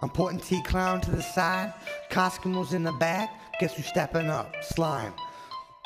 I'm putting T Clown to the side. Cosmo's in the back. Guess who's stepping up? Slime.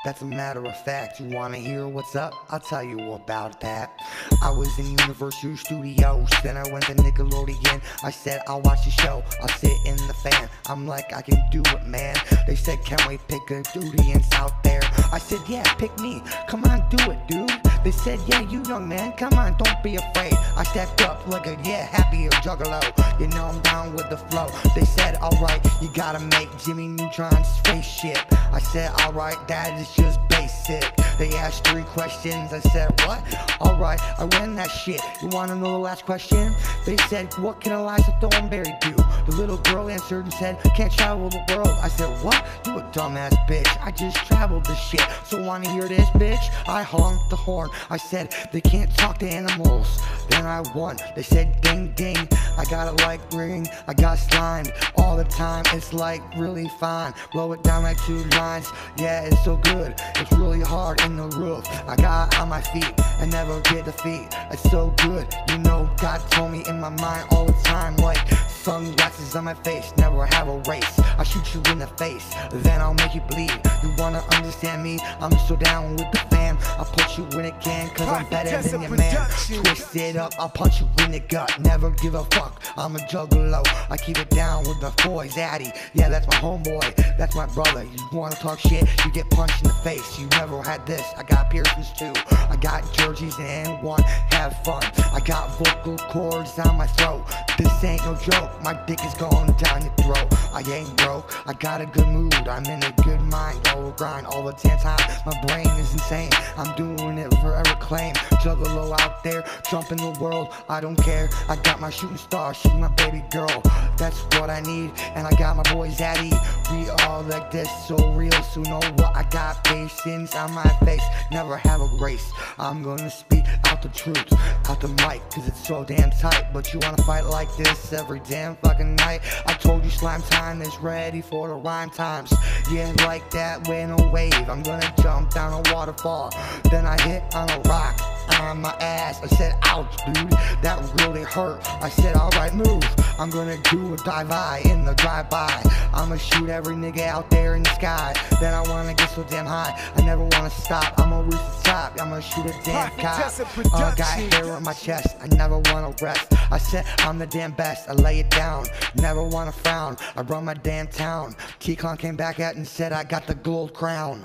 That's a matter of fact. You wanna hear what's up? I'll tell you about that. I was in Universal Studios, then I went to Nickelodeon. I said I'll watch the show, I'll sit in the fan. I'm like I can do it, man. They said can we pick a audience out there? I said yeah, pick me. Come on, do it, dude. They said yeah, you young man. Come on, don't be afraid. I stepped up like a yeah, happy juggalo. You know I'm down with the flow. They said alright, you gotta make Jimmy Neutron's spaceship. I said alright, that is just basic. They asked three questions, I said, what? Alright, I win that shit. You wanna know the last question? They said, what can Eliza Thornberry do? The little girl answered and said, can't travel the world. I said, what? You a dumbass bitch. I just traveled the shit. So wanna hear this, bitch? I honked the horn. I said, they can't talk to animals. Then I won. They said, ding, ding. Got a like ring. I got slimed all the time. It's like really fine. Blow it down like two lines. Yeah, it's so good good. It's really hard in the roof. I got on my feet and never get defeat. It's so good. You know, God told me in my mind all the time, like sunglasses on my face, never have a race. I shoot you in the face, then I'll make you bleed. Wanna understand me? I'm so down with the fam. I'll put you in a can, cause I'm better than your man. Twist it up, I'll punch you in the gut. Never give a fuck. I'm a juggalo. I keep it down with the boys, Addy. Yeah, that's my homeboy. That's my brother. You wanna talk shit? You get punched in the face. You never had this. I got piercings too. I got jerseys and one. Have fun. I got vocal cords on my throat. This ain't no joke. My dick is going down your throat. I ain't broke. I got a good mood. I'm in a good mind. Go grind all the damn time. My brain is insane. I'm doing it for a reclaim. Juggalo out there, jumping the world. I don't care. I got my shooting star. She's my baby girl. That's what I need. And I got my boy Zaddy. We all like this, so real. So know what I got. Patience on my face. Never have a grace. I'm gonna speak out the truth, out the mic, cause it's so damn tight. But you wanna fight like this every damn fucking night. I told you slime time is ready for the rhyme times. Yeah, like that when a wave. I'm gonna jump down a waterfall. Then I hit on a rock on my ass. I said, ouch, dude, that really hurt. I said, alright, move. I'm gonna do a dive-by in the drive-by. I'ma shoot every nigga out there in the sky. Then I wanna get so damn high. I never wanna stop. I'ma reach the top. I'ma shoot a damn cop. Uh, got hair on my chest. I never wanna rest. I said, I'm the damn best. I lay it down. Never wanna frown. I run my damn town. T-Con came back out and said, I got the gold crown.